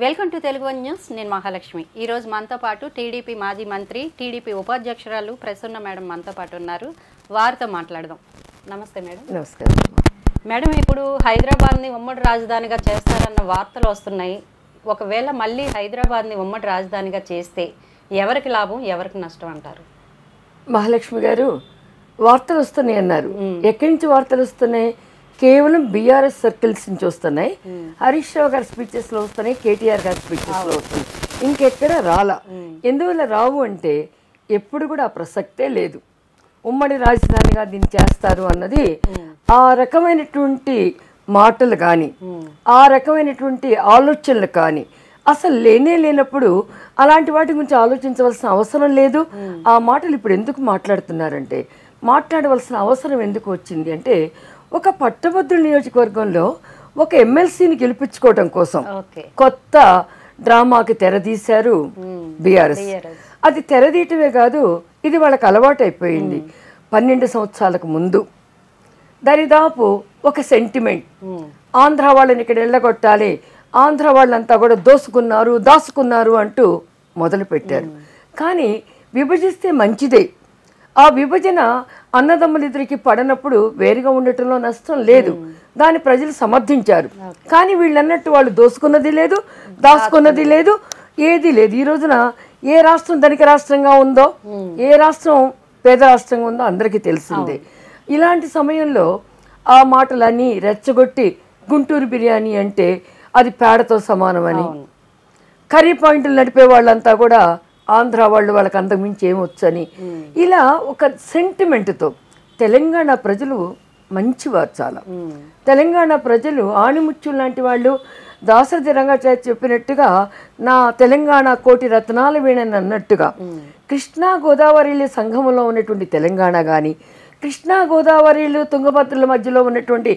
Welcome to Telugu one news. నేను మహాలక్ష్మి. ఈ రోజు మనతో పాటు టీడీపీ మాజీ మంత్రి టీడీపీ ఉపాధ్యక్షురాలు ప్రసన్న మేడం మనతో పాటు ఉన్నారు. వారితో మాట్లాడదాం. నమస్తే మేడం. నమస్కారం. మేడం ఇప్పుడు హైదరాబాద్ని ఉమ్మడి రాజధానిగా చేస్తారన్న వార్తలు వస్తున్నాయి. ఒకవేళ మళ్ళీ హైదరాబాద్ని ఉమ్మడి రాజధానిగా చేస్తే ఎవరికి లాభం ఎవరికి నష్టం అంటారు? మహాలక్ష్మి గారు వార్తలు వస్తున్నాయి అన్నారు. ఎక్కడి నుంచి వార్తలు వస్తున్నాయి? కేవలం బీఆర్ఎస్ సర్కిల్స్ నుంచి వస్తున్నాయి. హరీష్ రావు గారి స్పీచెస్లో వస్తున్నాయి కేటీఆర్ గారి స్పీచెస్లో వస్తున్నాయి. ఇంకెక్కడ రాలా. ఎందువల్ల రావు అంటే ఎప్పుడు కూడా ఆ ప్రసక్తే లేదు. ఉమ్మడి రాజధానిగా దీన్ని చేస్తారు అన్నది ఆ రకమైనటువంటి మాటలు కానీ ఆ రకమైనటువంటి ఆలోచనలు కానీ అసలు లేనే లేనప్పుడు అలాంటి వాటి గురించి ఆలోచించవలసిన అవసరం లేదు. ఆ మాటలు ఇప్పుడు ఎందుకు మాట్లాడుతున్నారంటే మాట్లాడవలసిన అవసరం ఎందుకు వచ్చింది అంటే ఒక పట్టభద్రుల నియోజకవర్గంలో ఒక ఎమ్మెల్సీని గెలిపించుకోవడం కోసం కొత్త డ్రామాకి తెరదీశారు బీఆర్ఎస్. అది తెరదీయటమే కాదు ఇది వాళ్ళకి అలవాటు అయిపోయింది పన్నెండు సంవత్సరాలకు ముందు. దరిదాపు ఒక సెంటిమెంట్. ఆంధ్ర వాళ్ళని ఇక్కడ వెళ్ళగొట్టాలి ఆంధ్ర వాళ్ళంతా కూడా దోసుకున్నారు దాసుకున్నారు అంటూ మొదలు పెట్టారు కానీ విభజిస్తే మంచిదే. ఆ విభజన అన్నదమ్ములిద్దరికి పడనప్పుడు వేరుగా ఉండటంలో నష్టం లేదు. దాన్ని ప్రజలు సమర్థించారు. కానీ వీళ్ళన్నట్టు వాళ్ళు దోసుకున్నది లేదు దాచుకున్నది లేదు ఏది లేదు. ఈ రోజున ఏ రాష్ట్రం ధనిక రాష్ట్రంగా ఉందో ఏ రాష్ట్రం పేద రాష్ట్రంగా ఉందో అందరికీ తెలిసిందే. ఇలాంటి సమయంలో ఆ మాటలన్నీ రెచ్చగొట్టి గుంటూరు బిర్యానీ అంటే అది పేడతో సమానమని కర్రీ పాయింట్లు నడిపే వాళ్ళంతా కూడా ఆంధ్ర వాళ్ళు వాళ్ళకి అంతకుమించి ఏమొచ్చని. ఇలా ఒక సెంటిమెంట్తో తెలంగాణ ప్రజలు మంచివారు చాలా. తెలంగాణ ప్రజలు ఆణిముత్యులు లాంటి వాళ్ళు దాసరథి రంగాచార్య చెప్పినట్టుగా నా తెలంగాణ కోటి రత్నాల వీణని అన్నట్టుగా కృష్ణా గోదావరిల సంఘంలో ఉన్నటువంటి తెలంగాణ కానీ కృష్ణా గోదావరిలు తుంగభద్రల మధ్యలో ఉన్నటువంటి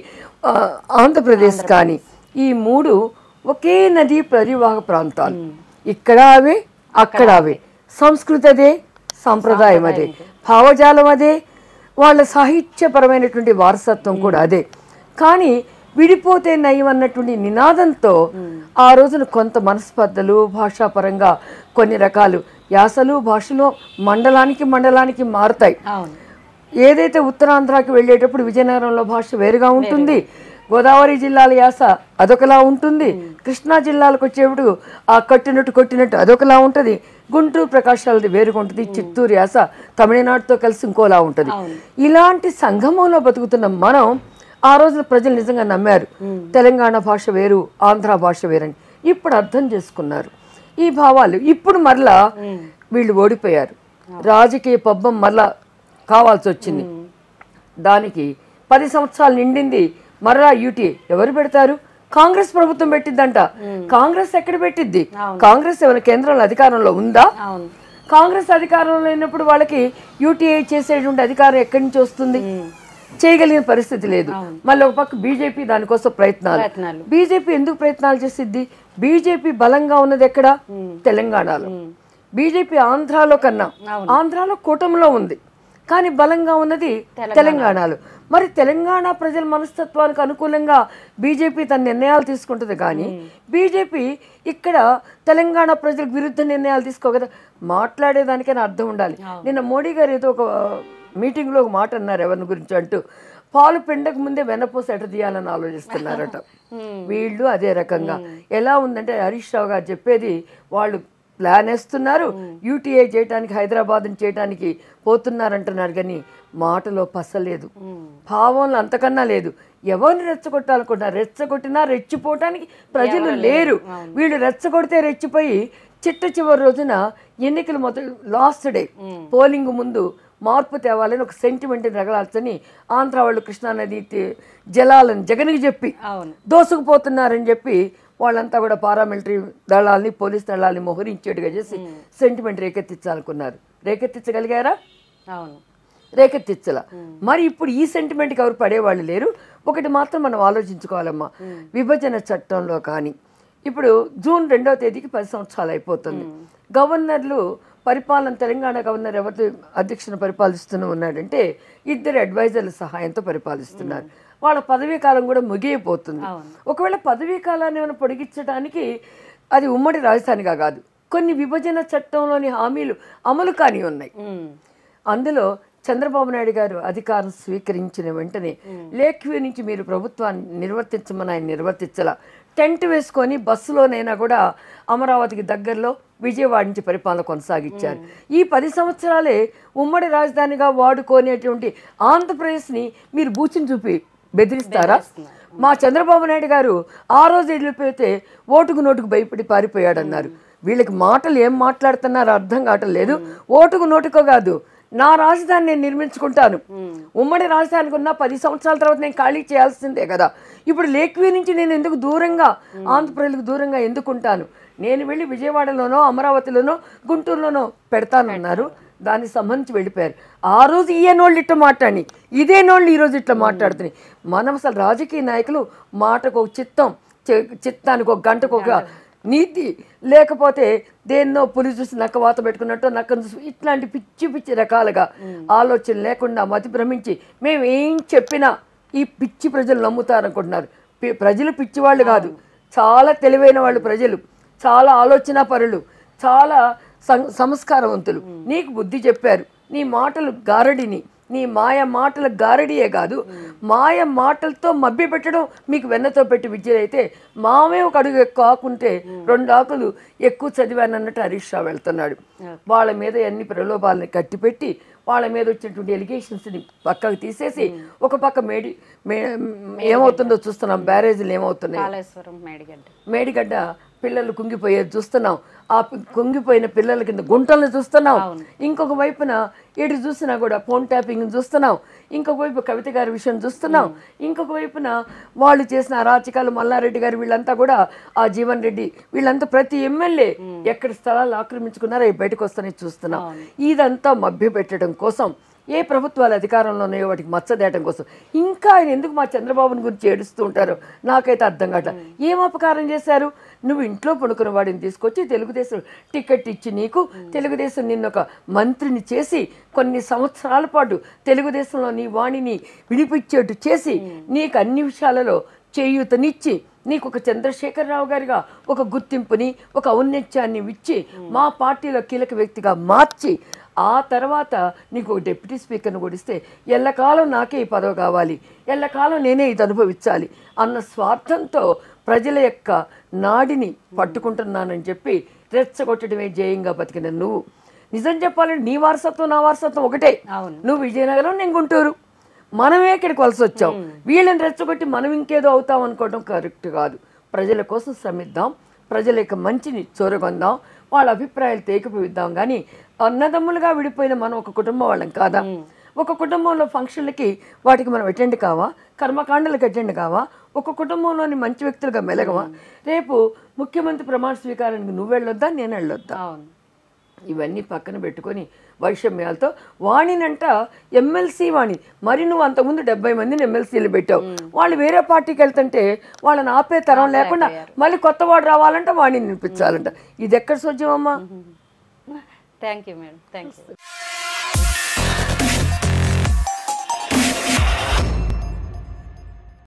ఆంధ్రప్రదేశ్ కానీ ఈ మూడు ఒకే నదీ పరివాహక ప్రాంతాలు. ఇక్కడ అవే అక్కడ అవే. సంస్కృతి అదే సాంప్రదాయం అదే భావజాలం అదే వాళ్ళ సాహిత్యపరమైనటువంటి వారసత్వం కూడా అదే. కానీ విడిపోతే నయం అన్నటువంటి నినాదంతో ఆ రోజున కొంత మనస్పర్ధలు భాషాపరంగా కొన్ని రకాలు యాసలు భాషలు మండలానికి మండలానికి మారుతాయి. ఏదైతే ఉత్తరాంధ్రకి వెళ్ళేటప్పుడు విజయనగరంలో భాష వేరుగా ఉంటుంది గోదావరి జిల్లాల యాస అదొకలా ఉంటుంది. కృష్ణా జిల్లాలకు వచ్చేప్పుడు ఆ కట్టినట్టు కొట్టినట్టు అదొకలా ఉంటుంది. గుంటూరు ప్రకాశాలది వేరుగా ఉంటుంది. చిత్తూరు యాస తమిళనాడుతో కలిసి ఇంకోలా ఉంటుంది. ఇలాంటి సంగమంలో బతుకుతున్న మనం ఆ రోజున ప్రజలు నిజంగా నమ్మారు. తెలంగాణ భాష వేరు ఆంధ్ర భాష వేరని ఇప్పుడు అర్థం చేసుకున్నారు. ఈ భావాలు ఇప్పుడు మరలా వీళ్ళు ఓడిపోయారు. రాజకీయ పబ్బం మరలా కావాల్సి వచ్చింది. దానికి పది సంవత్సరాలు నిండింది మరలా యూటీ ఎవరు పెడతారు? కాంగ్రెస్ ప్రభుత్వం పెట్టిద్దంట కాంగ్రెస్ ఎక్కడ పెట్టిద్ది? కాంగ్రెస్ ఏమైనా కేంద్రంలో అధికారంలో ఉందా? కాంగ్రెస్ అధికారంలో లేనప్పుడు వాళ్ళకి యూటీఐ చేసేటువంటి అధికారం ఎక్కడి నుంచి వస్తుంది? చేయగలిగిన పరిస్థితి లేదు. మళ్ళీ ఒక పక్క బీజేపీ దానికోసం ప్రయత్నాలు. ప్రయత్నాలు. బీజేపీ ఎందుకు ప్రయత్నాలు చేసిద్ది? బీజేపీ బలంగా ఉన్నది ఎక్కడ? తెలంగాణలో. బీజేపీ ఆంధ్రాలో కన్నా. ఆంధ్రాలో కూటమిలో ఉంది. కానీ బలంగా ఉన్నది తెలంగాణలో. మరి తెలంగాణ ప్రజల మనస్తత్వానికి అనుకూలంగా బీజేపీ తన నిర్ణయాలు తీసుకుంటుంది కానీ బీజేపీ ఇక్కడ తెలంగాణ ప్రజలకు విరుద్ధ నిర్ణయాలు తీసుకోగదా మాట్లాడేదానికైనా అర్థం ఉండాలి. నిన్న మోడీ గారు ఏదో ఒక మీటింగ్లో ఒక మాట అన్నారు ఎవరిని గురించి అంటూ. పాలు పిండక ముందే వెన్నపూస ఎట తీయాలని ఆలోచిస్తున్నారట. వీళ్ళు అదే రకంగా. ఎలా ఉందంటే హరీష్ రావు గారు చెప్పేది వాళ్ళు ప్లాన్ వేస్తున్నారు. యూటీఐ చేయడానికి హైదరాబాద్ చేయడానికి పోతున్నారంటున్నారు కానీ మాటలో పసలేదు. భావంలో అంతకన్నా లేదు. ఎవరిని రెచ్చగొట్టాలనుకుంటున్నారు? రెచ్చగొట్టినా రెచ్చిపోవటానికి ప్రజలు లేరు. వీళ్ళు రెచ్చగొడితే రెచ్చిపోయి చిట్ట చివరి రోజున ఎన్నికలు మొదలు లాస్ట్ డే పోలింగ్ ముందు మార్పు తేవాలని ఒక సెంటిమెంట్ రగలాల్చని ఆంధ్ర వాళ్ళు కృష్ణానది జలాలను జగన్కి చెప్పి దోసుకుపోతున్నారని చెప్పి వాళ్ళంతా కూడా పారామిలిటరీ దళాలని పోలీస్ దళాలని మోహరించేట్టుగా చేసి సెంటిమెంట్ రేకెత్తించాలనుకున్నారు. రేకెత్తించగలిగారా? అవును. రేకెత్తించల. మరి ఇప్పుడు ఈ సెంటిమెంట్కి ఎవరు పడేవాళ్ళు లేరు? ఒకటి మాత్రం మనం ఆలోచించుకోవాలమ్మా. విభజన చట్టంలో కానీ. ఇప్పుడు జూన్ రెండవ తేదీకి పది సంవత్సరాలు అయిపోతుంది. గవర్నర్లు పరిపాలన తెలంగాణ గవర్నర్ ఎవరి అధ్యక్షుని పరిపాలిస్తూనే ఉన్నాడంటే ఇద్దరు అడ్వైజర్ల సహాయంతో పరిపాలిస్తున్నారు. వాళ్ళ పదవీ కాలం కూడా ముగియపోతుంది ఒకవేళ పదవీ కాలాన్ని ఏమైనా పొడిగించడానికి అది ఉమ్మడి రాజధానిగా కాదు. కొన్ని విభజన చట్టంలోని హామీలు అమలు కాని ఉన్నాయి. అందులో చంద్రబాబు నాయుడు గారు అధికారం స్వీకరించిన వెంటనే లేక్ వ్యూ నుంచి మీరు ప్రభుత్వాన్ని నిర్వర్తించమని ఆయన నిర్వర్తించాల. టెంట్ వేసుకొని బస్సులోనైనా కూడా అమరావతికి దగ్గరలో విజయవాడ నుంచి పరిపాలన కొనసాగించారు. ఈ పది సంవత్సరాలే ఉమ్మడి రాజధానిగా వాడుకోనేటువంటి ఆంధ్రప్రదేశ్ని మీరు బూచిని చూపి బెదిరిస్తారా? మా చంద్రబాబు నాయుడు గారు ఆ రోజు వెళ్ళిపోతే ఓటుకు నోటుకు భయపడి పారిపోయాడన్నారు. వీళ్ళకి మాటలు ఏం మాట్లాడుతున్నారో అర్థం కావటం లేదు. ఓటుకు నోటుకో కాదు నా రాజధాని నేను నిర్మించుకుంటాను. ఉమ్మడి రాజధానికి ఉన్న పది సంవత్సరాల తర్వాత నేను ఖాళీ చేయాల్సిందే కదా. ఇప్పుడు లేక్వీ నుంచి నేను ఎందుకు దూరంగా ఆంధ్రప్రదేశ్కి దూరంగా ఎందుకుంటాను? నేను వెళ్ళి విజయవాడలోనో అమరావతిలోనో గుంటూరులోనో పెడతానన్నారు. దానికి సంబంధించి వెళ్ళిపోయారు. ఆ రోజు ఈ నోళ్ళు ఇట్లా మాట్లాడి ఇదే నోళ్ళు ఈ రోజు ఇట్లా మాట్లాడుతున్నాయి. మనం అసలు రాజకీయ నాయకులు మాటకు ఒక చిత్తం చిత్తానికి ఒక గంటకు ఒక నీతి లేకపోతే దేన్నో పులి చూసి నక్క వాత పెట్టుకున్నట్టు నక్కను చూసి ఇట్లాంటి పిచ్చి పిచ్చి రకాలుగా ఆలోచన లేకుండా మతి భ్రమించి మేము ఏం చెప్పినా ఈ పిచ్చి ప్రజలు నమ్ముతారనుకుంటున్నారు. ప్రజలు పిచ్చివాళ్ళు కాదు. చాలా తెలివైన వాళ్ళు ప్రజలు. చాలా ఆలోచన పరులు చాలా సంస్కారవంతులు. నీకు బుద్ధి చెప్పారు. నీ మాటలు గారడిని. నీ మాయ మాటల గారడియే కాదు. మాయ మాటలతో మభ్య పెట్టడం మీకు వెన్నతో పెట్టి విద్య అయితే మామే ఒక అడుగు ఎక్కువ ఆకుంటే రెండు ఆకులు ఎక్కువ చదివానన్నట్టు హరీష్ రావు వెళ్తున్నాడు. వాళ్ళ మీద అన్ని ప్రలోభాలని కట్టిపెట్టి వాళ్ళ మీద వచ్చినటువంటి ఎలిగేషన్స్ని పక్కకు తీసేసి ఒక పక్క మేడి ఏమవుతుందో చూస్తున్నాం. బ్యారేజీలు ఏమవుతున్నాయి? మేడిగడ్డ పిల్లలు కుంగిపోయేది చూస్తున్నాం. ఆ కుంగిపోయిన పిల్లల కింద గుంటలను చూస్తున్నాం. ఇంకొక వైపున ఎటు చూసినా కూడా ఫోన్ ట్యాపింగ్ చూస్తున్నాం. ఇంకొక వైపు కవిత గారి విషయం చూస్తున్నాం. ఇంకొక వైపున వాళ్ళు చేసిన అరాచకాలు మల్లారెడ్డి గారు వీళ్ళంతా కూడా ఆ జీవన్ రెడ్డి వీళ్ళంతా ప్రతి ఎమ్మెల్యే ఎక్కడ స్థలాలు ఆక్రమించుకున్నారో అవి బయటకు వస్తానే చూస్తున్నాం. ఇదంతా మభ్య పెట్టడం కోసం ఏ ప్రభుత్వాలు అధికారంలో ఉన్నాయో వాటికి మచ్చదేయటం కోసం. ఇంకా ఆయన ఎందుకు మా చంద్రబాబుని గురించి ఏడుస్తూ ఉంటారు నాకైతే అర్థం కావట్ల. ఏం అపకారం చేశారు? నువ్వు ఇంట్లో పడుకున్న వాడిని తీసుకొచ్చి తెలుగుదేశం టికెట్ ఇచ్చి నీకు తెలుగుదేశం నిన్న ఒక మంత్రిని చేసి కొన్ని సంవత్సరాల పాటు తెలుగుదేశంలో నీ వాణిని విడిపించేట్టు చేసి నీకు అన్ని విషయాలలో చేయూతనిచ్చి నీకు ఒక చంద్రశేఖరరావు గారిగా ఒక గుర్తింపుని ఒక ఔన్నత్యాన్ని ఇచ్చి మా పార్టీలో కీలక వ్యక్తిగా మార్చి ఆ తర్వాత నీకు డిప్యూటీ స్పీకర్ని కొడిస్తే ఎల్లకాలం నాకే ఈ పదవి కావాలి ఎల్లకాలం నేనే ఇది అనుభవించాలి అన్న స్వార్థంతో ప్రజల యొక్క నాడిని పట్టుకుంటున్నానని చెప్పి రెచ్చగొట్టడమే జయంగా బతికిన నువ్వు. నిజం చెప్పాలంటే నీ వారసత్వం నా వారసత్వం ఒకటే. నువ్వు విజయనగరం నేను గుంటూరు. మనమే ఇక్కడికి వలస వచ్చాం. వీళ్ళని రెచ్చగొట్టి మనం ఇంకేదో అవుతాం అనుకోవడం కరెక్ట్ కాదు. ప్రజల కోసం శ్రమిద్దాం ప్రజల యొక్క మంచిని చొరగొందాం వాళ్ళ అభిప్రాయాలు తేకపోయిద్దాం. కానీ అన్నదమ్ములుగా విడిపోయిన మనం ఒక కుటుంబం వాళ్ళం కాదా? ఒక కుటుంబంలో ఫంక్షన్లకి వాటికి మనం అటెండ్ కావా? కర్మకాండలకు అటెండ్ కావా? ఒక కుటుంబంలోని మంచి వ్యక్తులుగా మెలగవా? రేపు ముఖ్యమంత్రి ప్రమాణ స్వీకారానికి నువ్వు వెళ్ళొద్దా? నేను వెళ్ళొద్దా? ఇవన్నీ పక్కన పెట్టుకొని వైషమ్యాలతో వాణినంట ఎమ్మెల్సీ వాణి. మరి నువ్వు అంతకుముందు డెబ్బై మందిని ఎమ్మెల్సీలు పెట్టావు. వాళ్ళు వేరే పార్టీకి వెళ్తుంటే వాళ్ళని ఆపే తరం లేకుండా మళ్ళీ కొత్త వాడు రావాలంటే వాణిని నినిపించాలంట ఇది ఎక్కడ సోజ్యం అమ్మా thank you madam. Thank you.